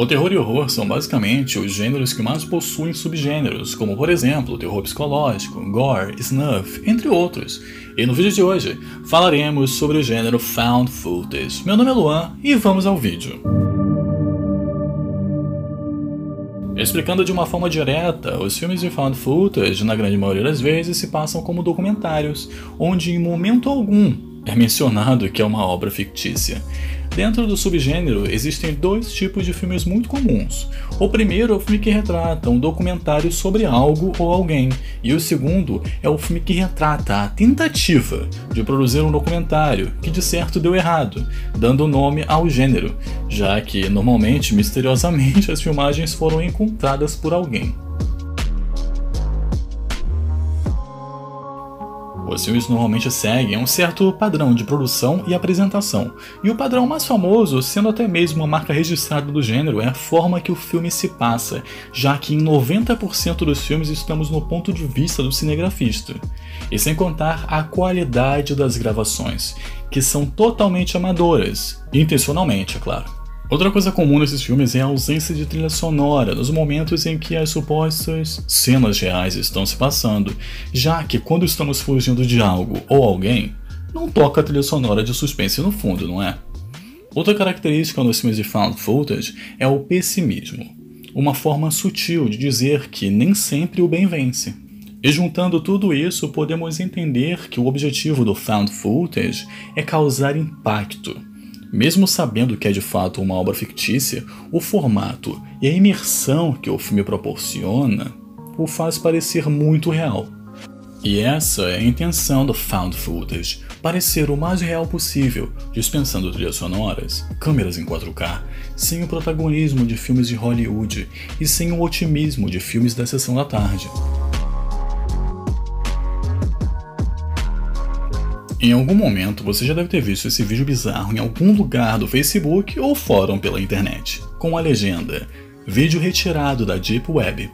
O terror e o horror são basicamente os gêneros que mais possuem subgêneros, como por exemplo terror psicológico, gore, snuff, entre outros. E no vídeo de hoje falaremos sobre o gênero Found Footage. Meu nome é Luan e vamos ao vídeo. Explicando de uma forma direta, os filmes de found footage, na grande maioria das vezes, se passam como documentários, onde em momento algum é mencionado que é uma obra fictícia. Dentro do subgênero, existem dois tipos de filmes muito comuns. O primeiro é o filme que retrata um documentário sobre algo ou alguém, e o segundo é o filme que retrata a tentativa de produzir um documentário que de certo deu errado, dando nome ao gênero, já que normalmente, misteriosamente, as filmagens foram encontradas por alguém. Os filmes normalmente seguem um certo padrão de produção e apresentação, e o padrão mais famoso, sendo até mesmo uma marca registrada do gênero, é a forma que o filme se passa, já que em 90% dos filmes estamos no ponto de vista do cinegrafista. E sem contar a qualidade das gravações, que são totalmente amadoras, intencionalmente, é claro. Outra coisa comum nesses filmes é a ausência de trilha sonora nos momentos em que as supostas cenas reais estão se passando, já que quando estamos fugindo de algo ou alguém, não toca a trilha sonora de suspense no fundo, não é? Outra característica nos filmes de found footage é o pessimismo, uma forma sutil de dizer que nem sempre o bem vence. E juntando tudo isso, podemos entender que o objetivo do found footage é causar impacto mesmo sabendo que é de fato uma obra fictícia, o formato e a imersão que o filme proporciona o faz parecer muito real. E essa é a intenção do found footage, parecer o mais real possível, dispensando trilhas sonoras, câmeras em 4K, sem o protagonismo de filmes de Hollywood e sem o otimismo de filmes da sessão da tarde. Em algum momento você já deve ter visto esse vídeo bizarro em algum lugar do Facebook ou fórum pela internet, com a legenda Vídeo retirado da Deep Web.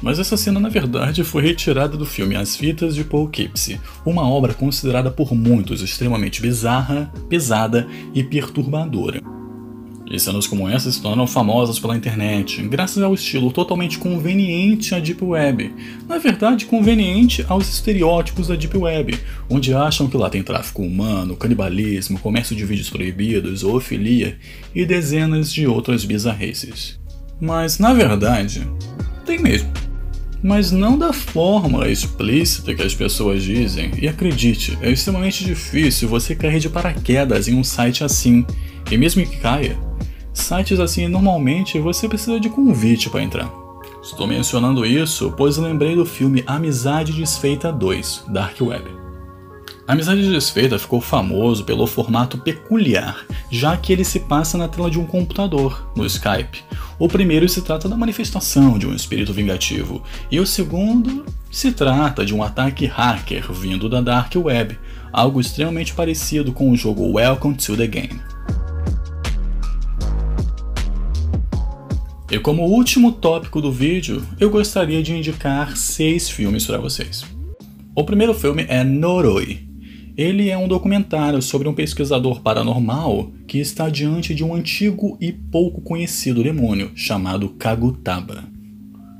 Mas essa cena na verdade foi retirada do filme As Fitas de Poughkeepsie, uma obra considerada por muitos extremamente bizarra, pesada e perturbadora. E cenas como essa se tornam famosas pela internet, graças ao estilo totalmente conveniente à Deep Web. Na verdade, conveniente aos estereótipos da Deep Web, onde acham que lá tem tráfico humano, canibalismo, comércio de vídeos proibidos, zoofilia e dezenas de outras bizarrices. Mas, na verdade, tem mesmo. Mas não da forma explícita que as pessoas dizem, e acredite, é extremamente difícil você cair de paraquedas em um site assim, e mesmo que caia, Sites assim, normalmente você precisa de convite para entrar. Estou mencionando isso pois lembrei do filme Amizade Desfeita 2, Dark Web. Amizade Desfeita ficou famoso pelo formato peculiar, já que ele se passa na tela de um computador, no Skype. O primeiro se trata da manifestação de um espírito vingativo, e o segundo se trata de um ataque hacker vindo da Dark Web, algo extremamente parecido com o jogo Welcome to the Game. E como último tópico do vídeo, eu gostaria de indicar seis filmes para vocês. O primeiro filme é Noroi. Ele é um documentário sobre um pesquisador paranormal que está diante de um antigo e pouco conhecido demônio chamado Kagutaba.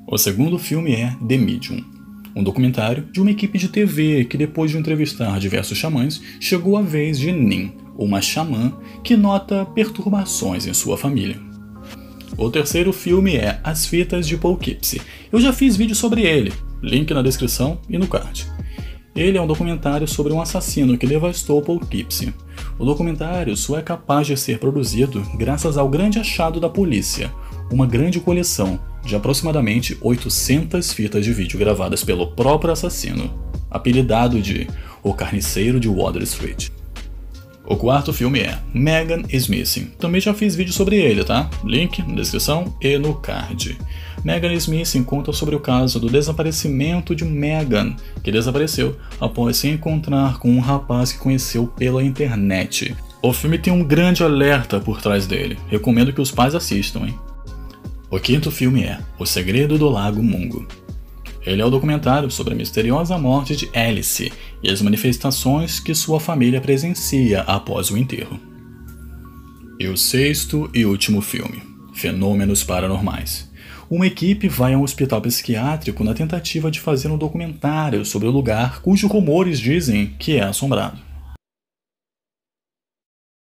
O segundo filme é The Medium, um documentário de uma equipe de TV que, depois de entrevistar diversos xamãs, chegou a vez de Nin, uma xamã que nota perturbações em sua família. O terceiro filme é As Fitas de Poughkeepsie. Eu já fiz vídeo sobre ele, link na descrição e no card. Ele é um documentário sobre um assassino que devastou Poughkeepsie. O documentário só é capaz de ser produzido graças ao grande achado da polícia, uma grande coleção de aproximadamente 800 fitas de vídeo gravadas pelo próprio assassino, apelidado de O Carniceiro de Water Street. O quarto filme é Megan is Missing. Também já fiz vídeo sobre ele, tá? Link na descrição e no card. Megan is Missing conta sobre o caso do desaparecimento de Megan, que desapareceu após se encontrar com um rapaz que conheceu pela internet. O filme tem um grande alerta por trás dele. Recomendo que os pais assistam, hein? O quinto filme é O Segredo do Lago Mungo. Ele é o documentário sobre a misteriosa morte de Alice e as manifestações que sua família presencia após o enterro. E o sexto e último filme. Fenômenos Paranormais. Uma equipe vai a um hospital psiquiátrico na tentativa de fazer um documentário sobre o lugar cujos rumores dizem que é assombrado.